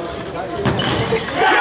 nosso.